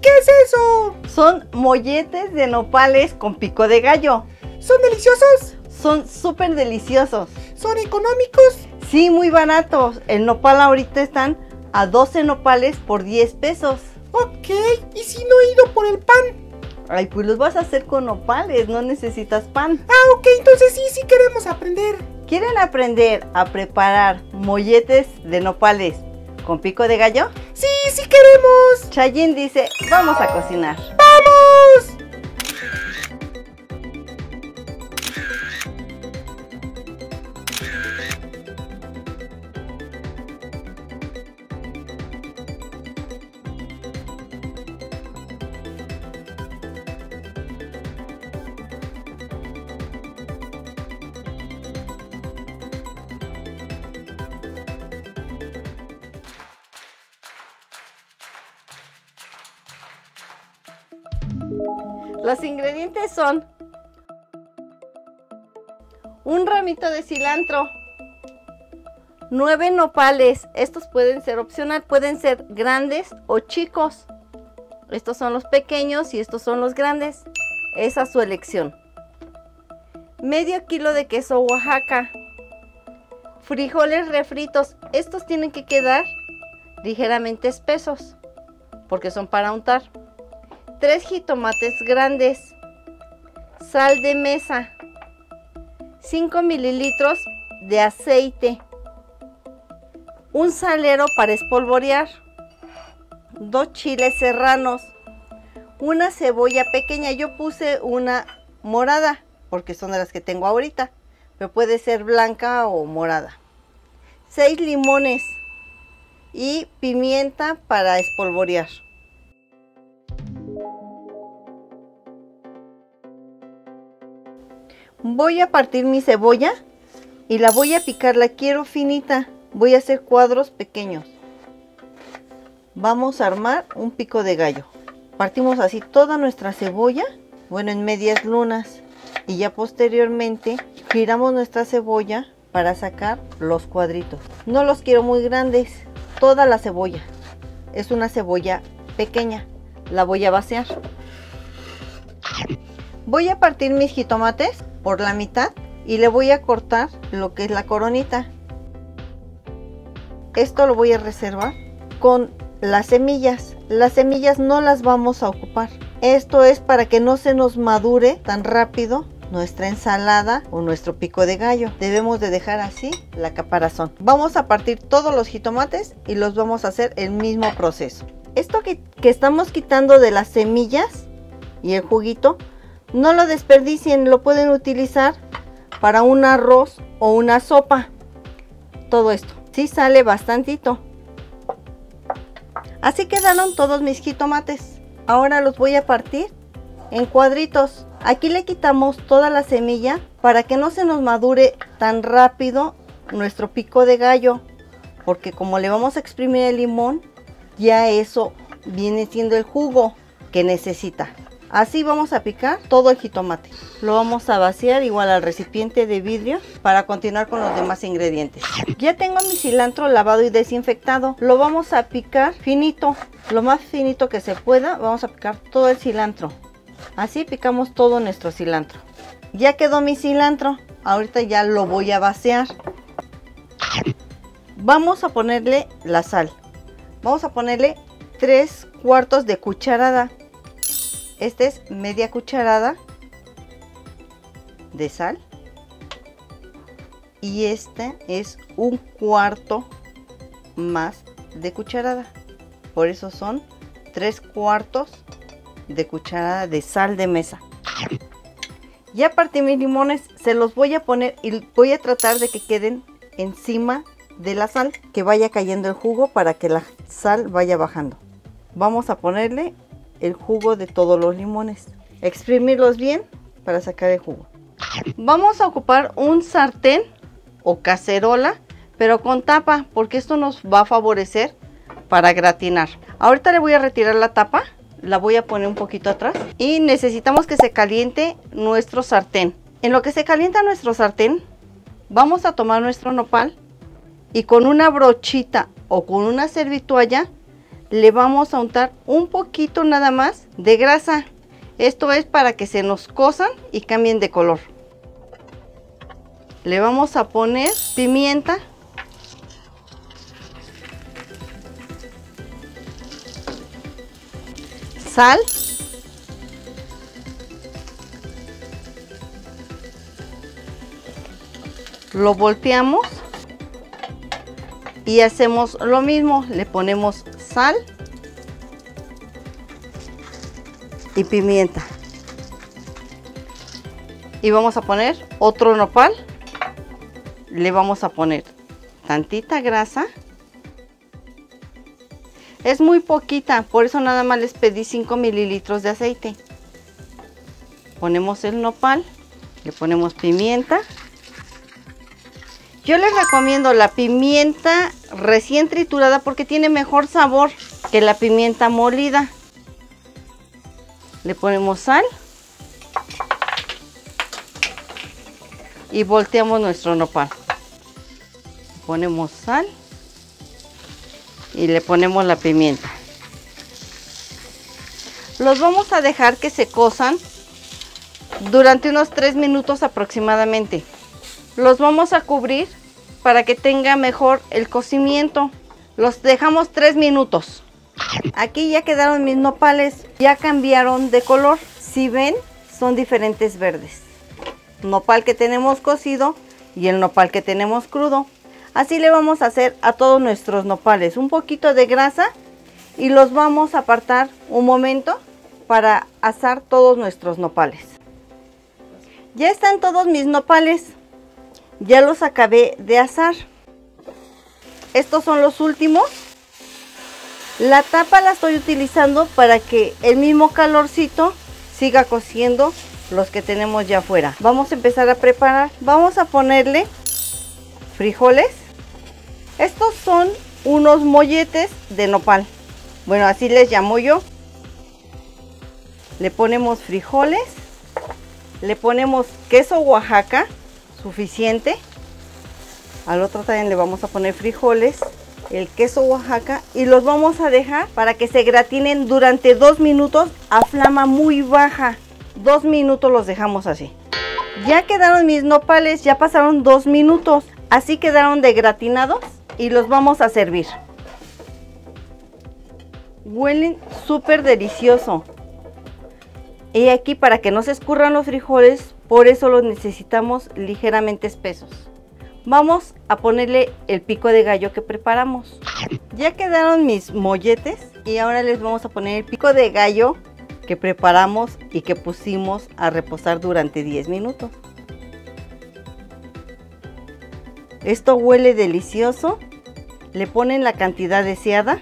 ¿qué es eso? Son molletes de nopales con pico de gallo. ¿Son deliciosos? Son súper deliciosos. ¿Son económicos? Sí, muy baratos. El nopal ahorita están a 12 nopales por 10 pesos. Ok, ¿y si no he ido por el pan? Ay, pues los vas a hacer con nopales, no necesitas pan. Ah, ok, entonces sí, sí queremos aprender. ¿Quieren aprender a preparar molletes de nopales con pico de gallo? Sí, sí queremos. Chayin dice, vamos a cocinar. ¡Vamos! Los ingredientes son un ramito de cilantro, nueve nopales, estos pueden ser opcional, pueden ser grandes o chicos. Estos son los pequeños y estos son los grandes. Es a su elección. Medio kilo de queso Oaxaca. Frijoles refritos. Estos tienen que quedar ligeramente espesos porque son para untar. 3 jitomates grandes, sal de mesa, 5 mililitros de aceite, un salero para espolvorear, dos chiles serranos, una cebolla pequeña. Yo puse una morada porque son de las que tengo ahorita, pero puede ser blanca o morada. 6 limones y pimienta para espolvorear. Voy a partir mi cebolla y la voy a picar, la quiero finita. Voy a hacer cuadros pequeños. Vamos a armar un pico de gallo. Partimos así toda nuestra cebolla, bueno, en medias lunas. Y ya posteriormente giramos nuestra cebolla para sacar los cuadritos. No los quiero muy grandes, toda la cebolla. Es una cebolla pequeña. La voy a vaciar. Voy a partir mis jitomates por la mitad y le voy a cortar lo que es la coronita. Esto lo voy a reservar con las semillas. Las semillas no las vamos a ocupar. Esto es para que no se nos madure tan rápido nuestra ensalada o nuestro pico de gallo. Debemos de dejar así la caparazón. Vamos a partir todos los jitomates y los vamos a hacer el mismo proceso. Esto que, que estamos quitando de las semillas y el juguito no lo desperdicien, lo pueden utilizar para un arroz o una sopa. Todo esto. Sí sale bastantito. Así quedaron todos mis jitomates. Ahora los voy a partir en cuadritos. Aquí le quitamos toda la semilla para que no se nos madure tan rápido nuestro pico de gallo. Porque como le vamos a exprimir el limón, ya eso viene siendo el jugo que necesita. Así vamos a picar todo el jitomate. Lo vamos a vaciar igual al recipiente de vidrio para continuar con los demás ingredientes. Ya tengo mi cilantro lavado y desinfectado. Lo vamos a picar finito, lo más finito que se pueda. Vamos a picar todo el cilantro. Así picamos todo nuestro cilantro. Ya quedó mi cilantro. Ahorita ya lo voy a vaciar. Vamos a ponerle la sal. Vamos a ponerle 3 cuartos de cucharada este es media cucharada de sal. Y este es un cuarto más de cucharada. Por eso son tres cuartos de cucharada de sal de mesa. Ya partí mis limones, se los voy a poner y voy a tratar de que queden encima de la sal, que vaya cayendo el jugo para que la sal vaya bajando. Vamos a ponerle el jugo de todos los limones. Exprimirlos bien para sacar el jugo. Vamos a ocupar un sartén o cacerola, pero con tapa, porque esto nos va a favorecer para gratinar. Ahorita le voy a retirar la tapa, la voy a poner un poquito atrás y necesitamos que se caliente nuestro sartén. En lo que se calienta nuestro sartén, vamos a tomar nuestro nopal y con una brochita o con una servitualla le vamos a untar un poquito nada más de grasa. Esto es para que se nos cosan y cambien de color. Le vamos a poner pimienta. Sal. Lo volteamos y hacemos lo mismo. Le ponemos sal y pimienta. Y vamos a poner otro nopal. Le vamos a poner tantita grasa. Es muy poquita, por eso nada más les pedí 5 mililitros de aceite. Ponemos el nopal, le ponemos pimienta. Yo les recomiendo la pimienta recién triturada porque tiene mejor sabor que la pimienta molida. Le ponemos sal. Y volteamos nuestro nopal. Ponemos sal. Y le ponemos la pimienta. Los vamos a dejar que se cosan durante unos 3 minutos aproximadamente. Los vamos a cubrir para que tenga mejor el cocimiento. Los dejamos 3 minutos. Aquí ya quedaron mis nopales, ya cambiaron de color. Si ven, son diferentes verdes. Nopal que tenemos cocido y el nopal que tenemos crudo. Así le vamos a hacer a todos nuestros nopales. Un poquito de grasa y los vamos a apartar un momento para asar todos nuestros nopales. Ya están todos mis nopales. Ya los acabé de asar. Estos son los últimos. La tapa la estoy utilizando para que el mismo calorcito siga cociendo los que tenemos ya afuera. Vamos a empezar a preparar. Vamos a ponerle frijoles. Estos son unos molletes de nopal. Bueno, así les llamo yo. Le ponemos frijoles. Le ponemos queso Oaxaca, suficiente. Al otro también le vamos a poner frijoles, el queso Oaxaca y los vamos a dejar para que se gratinen durante dos minutos a flama muy baja. Dos minutos los dejamos así. Ya quedaron mis nopales, ya pasaron dos minutos. Así quedaron de gratinados y los vamos a servir. Huelen súper delicioso. Y aquí para que no se escurran los frijoles, por eso los necesitamos ligeramente espesos. Vamos a ponerle el pico de gallo que preparamos. Ya quedaron mis molletes y ahora les vamos a poner el pico de gallo que preparamos y que pusimos a reposar durante 10 minutos. Esto huele delicioso. Le ponen la cantidad deseada.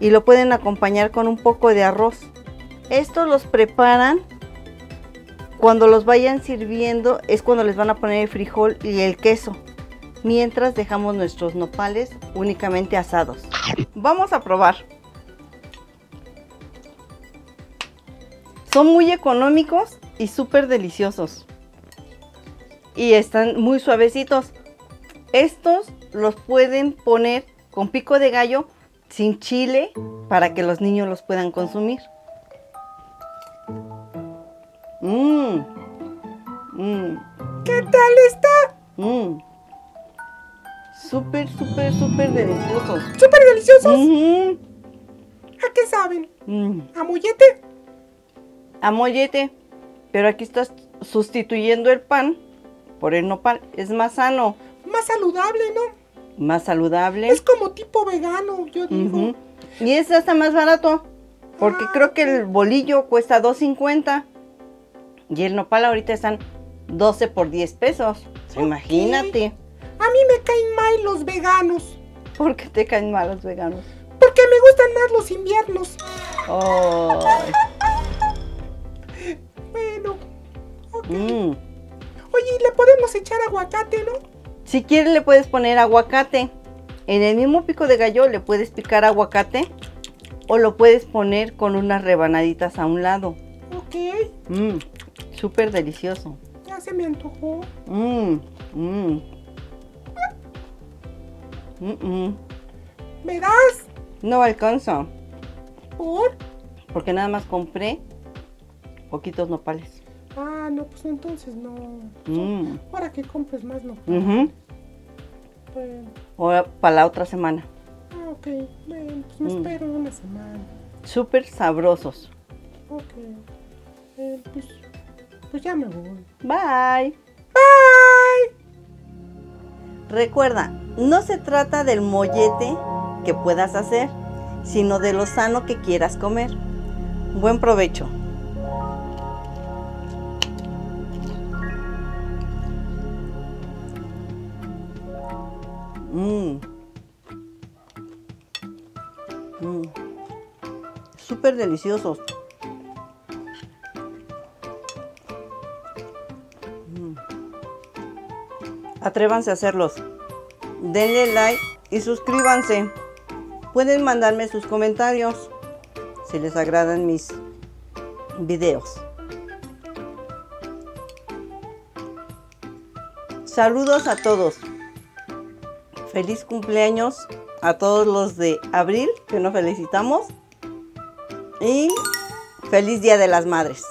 Y lo pueden acompañar con un poco de arroz. Estos los preparan cuando los vayan sirviendo es cuando les van a poner el frijol y el queso. Mientras dejamos nuestros nopales únicamente asados. Vamos a probar. Son muy económicos y súper deliciosos. Y están muy suavecitos. Estos los pueden poner con pico de gallo sin chile para que los niños los puedan consumir. Mmm. Mmm. ¿Qué tal está? Mmm. Súper, súper, súper deliciosos. ¿Súper deliciosos? Ujú. ¿A qué saben? Mm. ¿A mollete? A mollete. Pero aquí estás sustituyendo el pan por el nopal. Es más sano, Más saludable, ¿no? más saludable. Es como tipo vegano, yo digo. Ujú. Y es hasta más barato. Porque Ah. creo que el bolillo cuesta 2.50. Y el nopal ahorita están 12 por 10 pesos. Imagínate. A mí me caen mal los veganos. ¿Por qué te caen mal los veganos? Porque me gustan más los inviernos. Ay, Bueno. ok. mm. Oye, ¿y le podemos echar aguacate, ¿no? Si quieres le puedes poner aguacate. En el mismo pico de gallo le puedes picar aguacate o lo puedes poner con unas rebanaditas a un lado. Ok. Mmm, súper delicioso. Ya se me antojó. Mmm, mmm. Mm, mm. ¿Me das? No alcanza. ¿Por? Porque nada más compré poquitos nopales. Ah, no, pues entonces no. Mm. Ahora que compres más, no. Ujú. Bueno, Ahora para la otra semana. ah, ok. Bueno, pues me Mm. espero una semana. Súper sabrosos. Ok. Eh, pues, pues ya me voy. Bye. Bye. Recuerda, no se trata del mollete que puedas hacer, sino de lo sano que quieras comer. Buen provecho. Mmm. Mmm. Súper deliciosos. Atrévanse a hacerlos. Denle like y suscríbanse. Pueden mandarme sus comentarios si les agradan mis videos. Saludos a todos. Feliz cumpleaños a todos los de abril que nos felicitamos. Y feliz Día de las Madres.